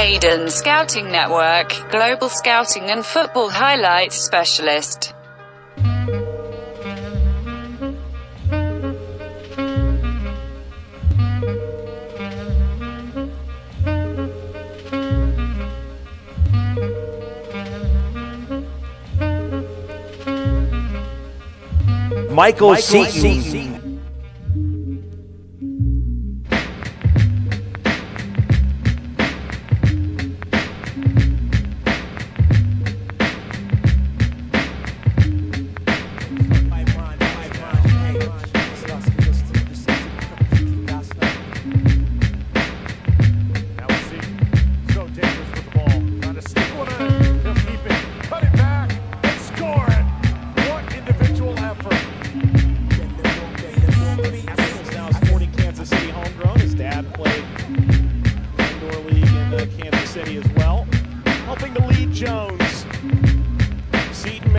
Aiden Scouting Network, Global Scouting and Football Highlights Specialist. Michael, Michael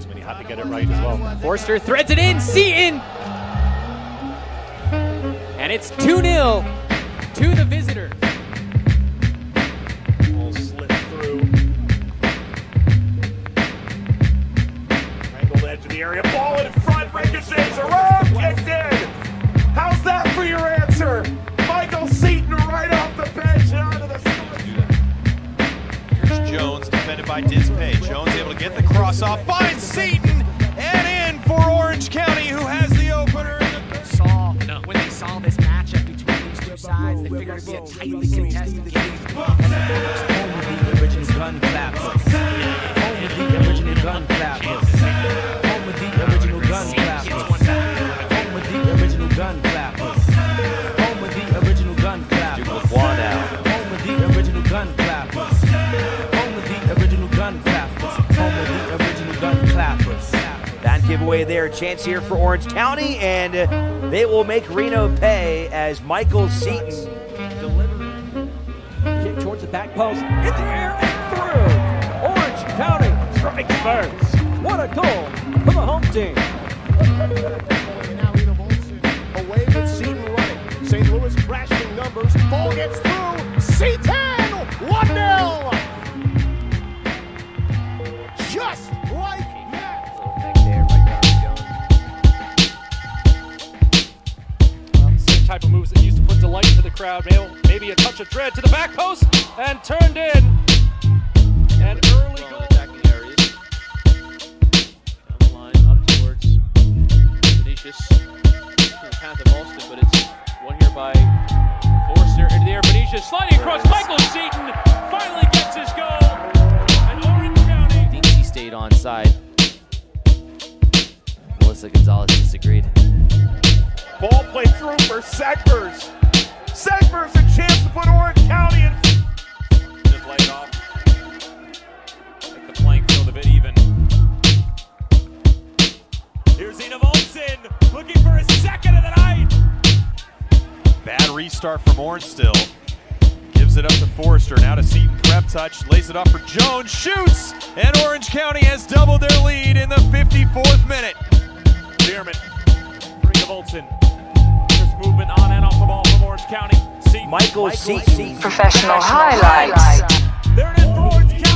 Guzman. He had to get it right as well. Forster threads it in. Seaton. And it's 2-0 to the visitors. Ball slipped through. Angled edge of the area. Ball in front. Ricochets around. Kicked in. How's that for your answer? Defended by Dispay. Jones able to get the cross off, finds Seaton, and in for Orange County, who has the opener. saw when they saw this matchup between these two sides, they figured it'd be a tightly contested game. Home with the original gun clap. Home with the original gun clap. Giveaway there. Chance here for Orange County, and they will make Reno pay as Michael Seaton Kick towards the back post. In the air and through. Orange County strikes first. What a goal for the home team. Away with Seaton running. St. Louis crashing numbers. Ball gets through. Seaton 1 crowd. Maybe, maybe a touch of dread to the back post and turned in. An early goal. attacking areas. Down the line, up towards Venetius. The path of Alston, but it's one here by Forster into the air. Venetius sliding across. Michael Seaton finally gets his goal. And Orange County. thinks he stayed on side. Melissa Gonzalez disagreed. Ball play through for Segbers. Segbers a chance to put Orange County in. Just lay it off. Make the playing field a bit even. Here's Enevoldsen looking for his second of the night. Bad restart from Orange still. Gives it up to Forrester. Now to Seaton. Prep touch. Lays it up for Jones. Shoots! And Orange County has doubled their lead in the 54th minute. Bierman. Bring of Olsen. Movement on and off the ball from Orange County. Michael Seaton. Professional highlights. There it is Orange County.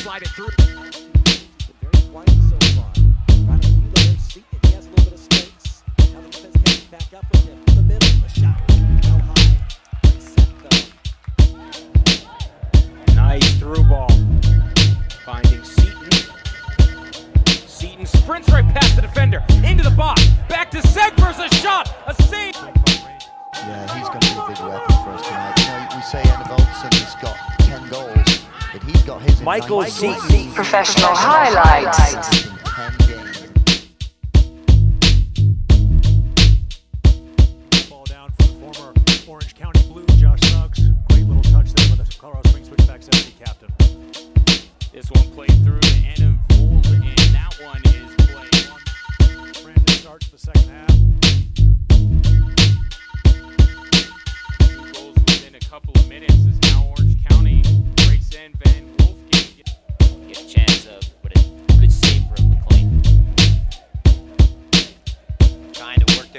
Slide it through. He's got his in Michael nine Seaton. games. Professional highlights.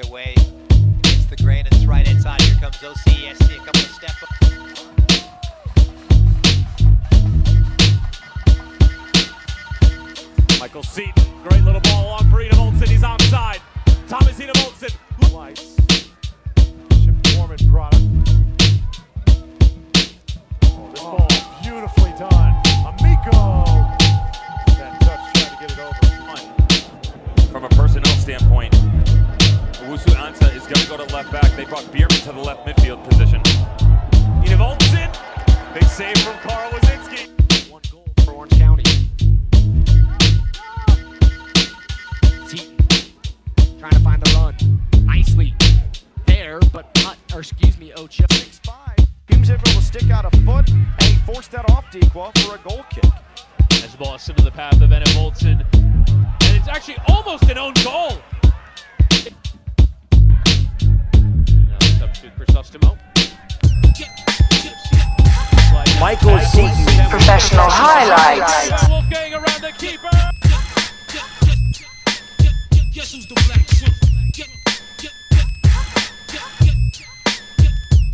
Their way against the grain. It's right inside. Here comes OCSC. A couple of step Owusu Ansa is going to go to left back. They brought Bierman to the left midfield position. Olsen. Big save from Carl Wazinski. One goal for Orange County. Seaton trying to find the run. Nicely there, but not, or excuse me, Ocho. 6-5. Humes able to stick out a foot, and he forced that off Dequa for a goal kick. As the ball is into the path of Enevoldsen. And it's actually almost an own goal. Substitute Chrysostimo. Michael Seaton. Professional highlights. Wolfgang around the keeper. Guess who's the black shrimp?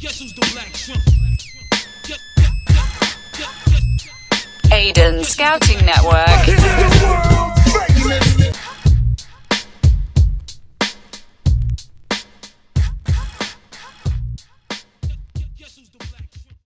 Guess who's the black shrimp? Aiden Scouting Network.